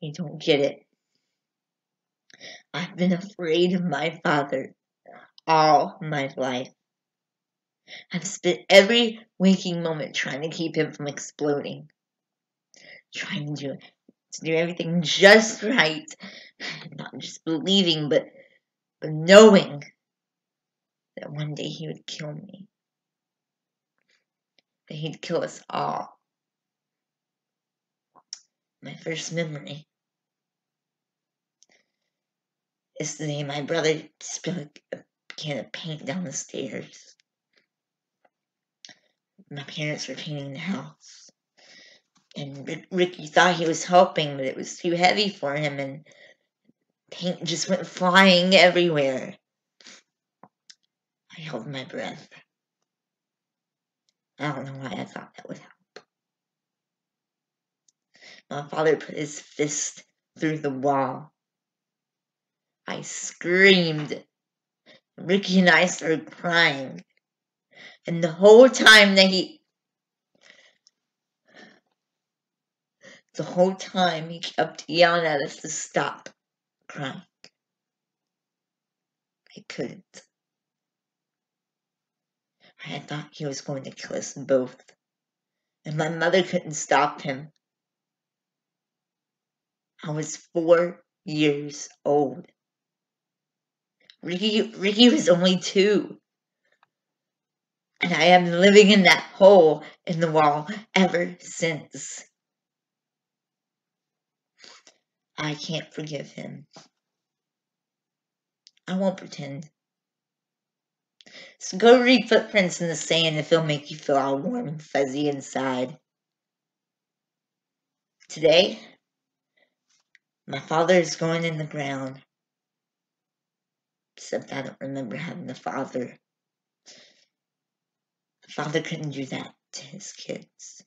You don't get it. I've been afraid of my father all my life. I've spent every waking moment trying to keep him from exploding. Trying to do, to do everything just right. Not just believing, but, but knowing that one day he would kill me. That he'd kill us all. My first memory is the day my brother spilled a can of paint down the stairs. My parents were painting the house. And Ricky thought he was helping, but it was too heavy for him, and paint just went flying everywhere. I held my breath. I don't know why I thought that would help. My father put his fist through the wall. I screamed. Ricky and I started crying. And the whole time that he the whole time he kept yelling at us to stop crying. I couldn't. I thought he was going to kill us both, and my mother couldn't stop him. I was four years old. Ricky, Ricky was only two. And I have been living in that hole in the wall ever since. I can't forgive him. I won't pretend. So go read Footprints in the Sand if it'll make you feel all warm and fuzzy inside. Today, my father is going in the ground. Except I don't remember having a father. The father couldn't do that to his kids.